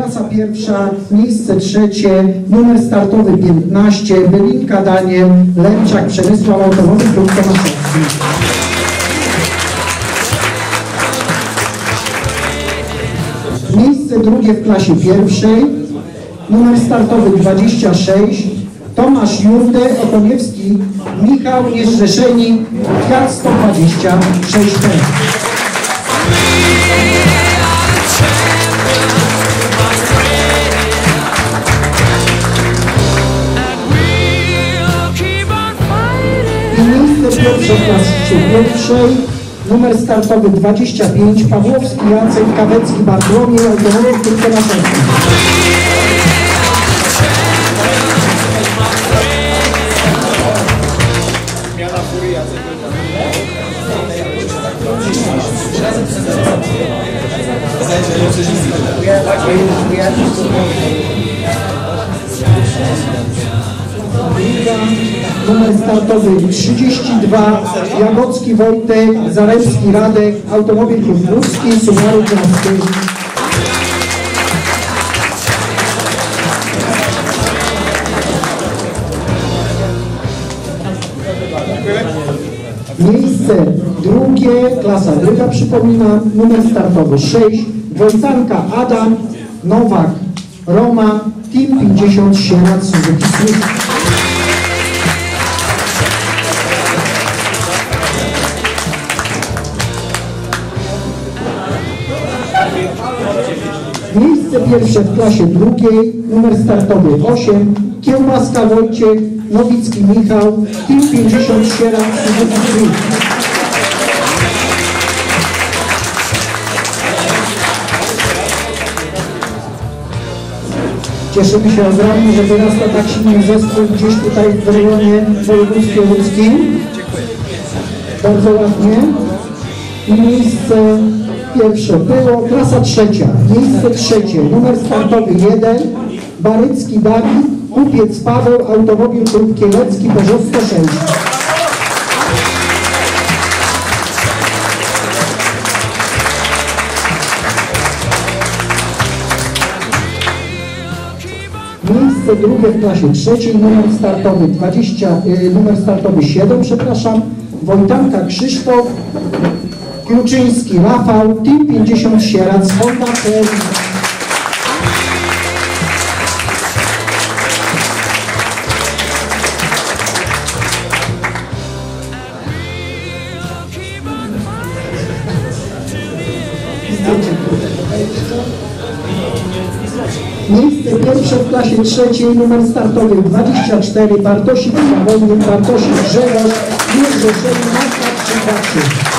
klasa pierwsza, miejsce trzecie, numer startowy 15, Bylinka Daniel, Lęczak Przemysław Automobil Klub Tomaszewski. Miejsce drugie w klasie pierwszej, numer startowy 26, Tomasz Jurde, Okoniewski, Michał Niezrzeszeni, Kwiat 126 21, numer startowy 25, Pawłowski, Jacek, Kawecki, Bartłomiej, Autonomów, tylko na 6. Yeah, like numer startowy 32, Jagocki Wojtek, Zaremski Radek, Automobil Łódzki, Subaru Krawski. Miejsce drugie, klasa druga przypominam, numer startowy 6, Wojcanka Adam, Nowak Roma, Team 50 Sieradz Suzuki Swift. Miejsce pierwsze w klasie drugiej, numer startowy 8, Kiełbaska Wojciech, Nowicki Michał, Team 50 Sieradz Suzuki Swift. Cieszymy się ogromnie, że wyrasta tak silny zespół gdzieś tutaj w rejonie województwie łódzkim. Bardzo ładnie. I miejsce pierwsze było klasa trzecia. Miejsce trzecie, numer startowy 1, Barycki Dawid, Kupiec Paweł, Automobil Klub Kielecki, Bożów 106. Miejsce drugie w klasie trzeciej, numer startowy 20, y, numer startowy 7, przepraszam, Wojtanka Krzysztof, Kluczyński Rafał, Team 50 Sieradz, Honda PL. Miejsce pierwsze w klasie trzeciej, numer startowy 24, Bartosik Sławomir, Bartosik Grzegorz, Jerzy Mazda 323.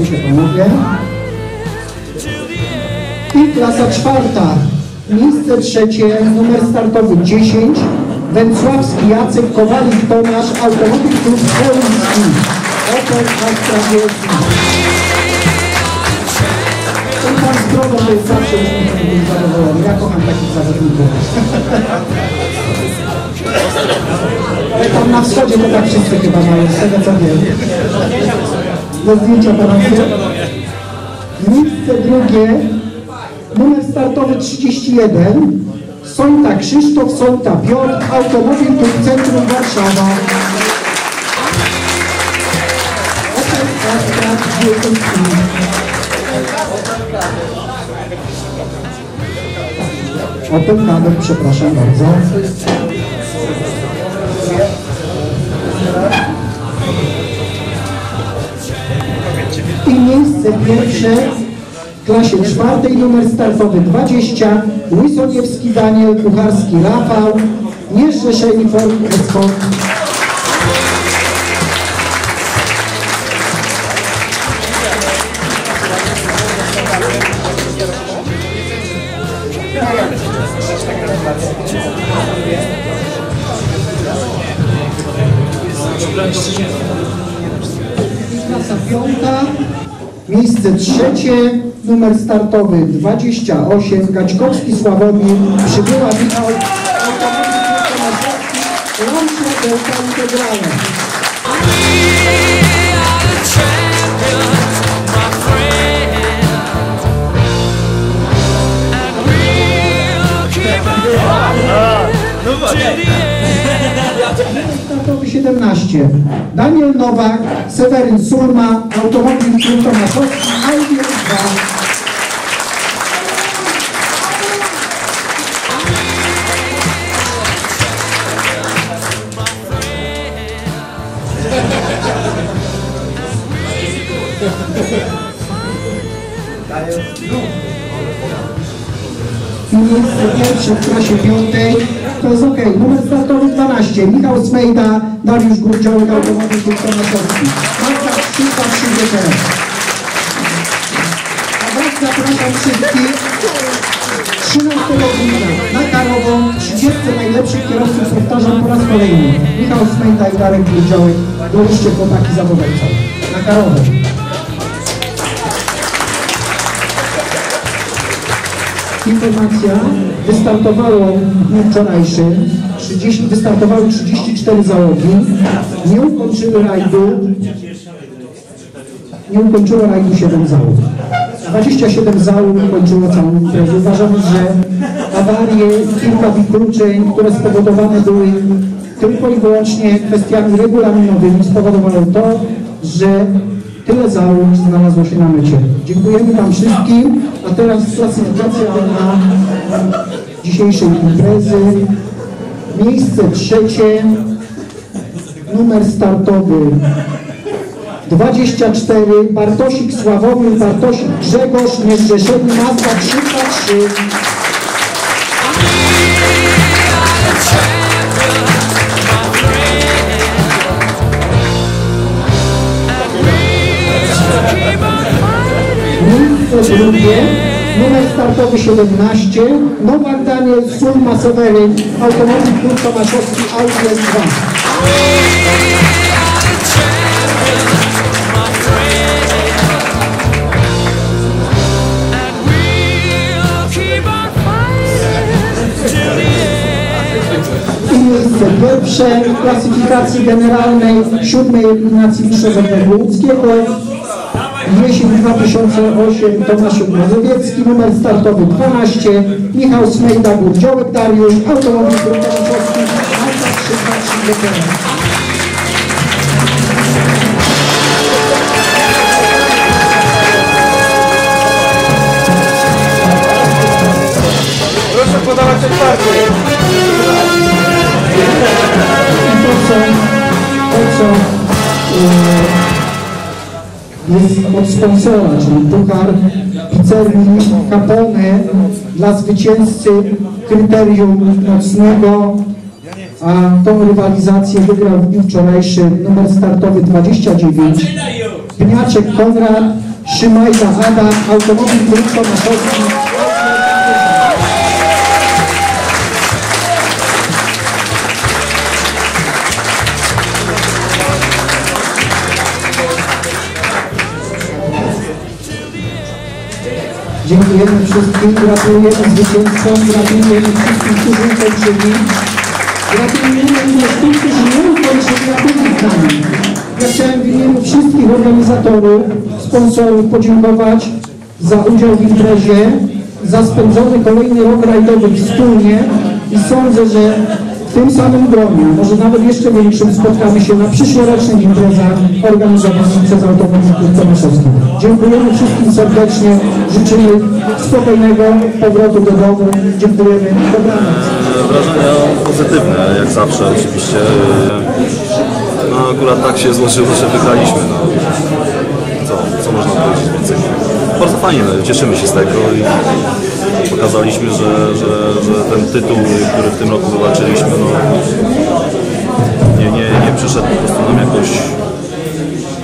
Jeszcze zdjęcie panowie. I klasa czwarta. Miejsce trzecie, numer startowy 10, Węcławski Jacek, Kowalik Tomasz, Automobil Klub Wołyński, Opel Astra Wielki. Ten pan z drogą to jest zawsze uśmiechnięty zadowolony. Ja kocham takich zawodników. Ale tam na wschodzie to tak wszyscy chyba mają, z tego co wiem. Do zdjęcia panowie. Miejsce drugie, numer startowy 31, Sąta Krzysztof, Sąta Piotr, Automobil Klub Centrum Warszawa. Opel Kamer, przepraszam bardzo. Miejsce pierwsze w klasie czwartej numer startowy 20, Łysoniewski Daniel, Kucharski Rafał, Niezrzeszeni Ford Escort. Klasa piąta, Miejsce trzecie, numer startowy 28, Gaćkowski Sławomir, przybyła Michał, łącznie tę integralną. No. 17. Daniel Nowak, Seweryn Sulma, Automobil Klub Tomaszowski, Audi 2. I miejsce pierwsze w klasie piątej to jest ok. Numer startowy 12. Michał Smejda, Dariusz Górdziołek, Automobil Klub Tomaszowski. Marta Szczypa 3 GT. A was zapraszam wszystkich 13 grudnia na Karową 30 najlepszych kierowców powtarzam po raz kolejny. Michał Smejda i Darek Górdziołek. Dołóżcie chłopaki zawodowcom. Na Karową. Informacja, wystartowało w dniu wczorajszym, 30, wystartowały 34 załogi, nie ukończyły rajdu, nie ukończyło rajdu 7 załóg. 27 załóg ukończyło całą imprezę. Uważamy, że awarie kilka wykluczeń, które spowodowane były tylko i wyłącznie kwestiami regulaminowymi, spowodowało to, że tyle załóg znalazło się na mycie. Dziękujemy Wam wszystkim, a teraz klasyfikacja na dzisiejszej imprezy. Miejsce trzecie, numer startowy 24, Bartosik Sławomir, Bartosik Grzegorz, niezrzeszony, nazwa 323. Miejsce numer startowy 17, Nowak Daniel, Sulma Seweryn, Automobil Klub Tomaszowski, Audi S2. I miejsce pierwsze w klasyfikacji generalnej siódmej eliminacji Mistrzostw Łódzkiego. Jesień 2008 Tomaszek Mazowiecki, numer startowy 12, Michał Smejda, Górdziołek Dariusz, Automobil Tomaszowski, Alfa 323 GTR. Proszę podawać otwarcie. Jest od sponsora, czyli puchar pizzerii Capone dla zwycięzcy kryterium nocnego, a tą rywalizację wygrał w dniu wczorajszym numer startowy 29, Pniaczek Konrad, Szymajda Ada, Automobil Klub Tomaszowski, Dziękujemy wszystkim, gratulujemy zwycięzcom, gratulujemy wszystkim, którzy ukończyli. Gratulujemy również tym, którzy nie ukończyli, a byli z nami. Ja chciałem w imieniu wszystkich organizatorów, sponsorów podziękować za udział w imprezie, za spędzony kolejny rok rajdowy wspólnie i sądzę, że w tym samym gronie, może nawet jeszcze większym, spotkamy się na przyszłorocznych imprezach organizowanych przez Automobil Klub Tomaszowski. Dziękujemy wszystkim serdecznie, życzymy spokojnego powrotu do domu. Dziękujemy. Dobranoc. Wrażenia pozytywne, jak zawsze oczywiście. No akurat tak się złożyło, że wygraliśmy. No. Co, co można powiedzieć więcej? Bardzo fajnie, no, cieszymy się z tego i pokazaliśmy, że, że, że ten tytuł, który w tym roku wywalczyliśmy, no, nie, nie, nie przyszedł po prostu nam jakoś,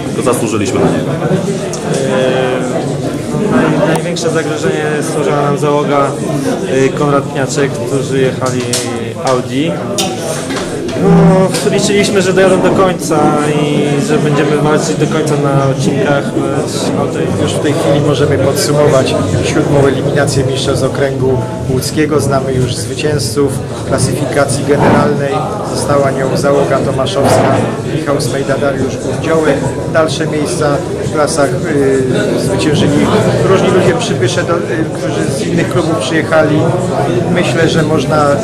tylko zasłużyliśmy na niego. Naj- Największe zagrożenie stworzyła nam załoga y, Konrad Pniaczek, którzy jechali Audi. No, liczyliśmy, że dojadą do końca i że będziemy walczyć do końca na odcinkach. No to już w tej chwili możemy podsumować siódmą eliminację mistrzostw okręgu łódzkiego. Znamy już zwycięzców klasyfikacji generalnej. Została nią załoga Tomaszowska, Michał Smejda, Dariusz Kurdziołek. Dalsze miejsca w klasach y, zwyciężyli różni ludzie przybysze, y, którzy z innych klubów przyjechali. Myślę, że można y,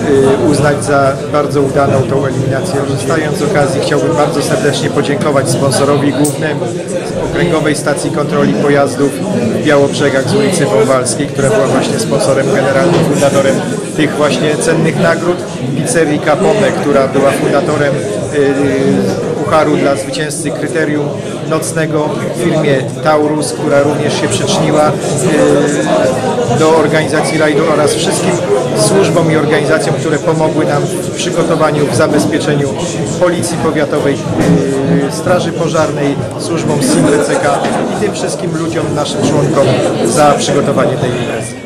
uznać za bardzo udaną tą eliminację. Korzystając z okazji chciałbym bardzo serdecznie podziękować sponsorowi głównemu Okręgowej Stacji Kontroli Pojazdów w Białobrzegach z ulicy Wąwalskiej, która była właśnie sponsorem generalnym, fundatorem tych właśnie cennych nagród. Pizzerii Capone, która była fundatorem y, pucharu dla zwycięzcy kryterium nocnego w firmie Taurus, która również się przyczyniła y, do organizacji rajdu oraz wszystkim służbom i organizacjom, które pomogły nam w przygotowaniu, w zabezpieczeniu Policji Powiatowej, y, Straży Pożarnej, służbom SIM, i tym wszystkim ludziom, naszym członkom za przygotowanie tej imprezy.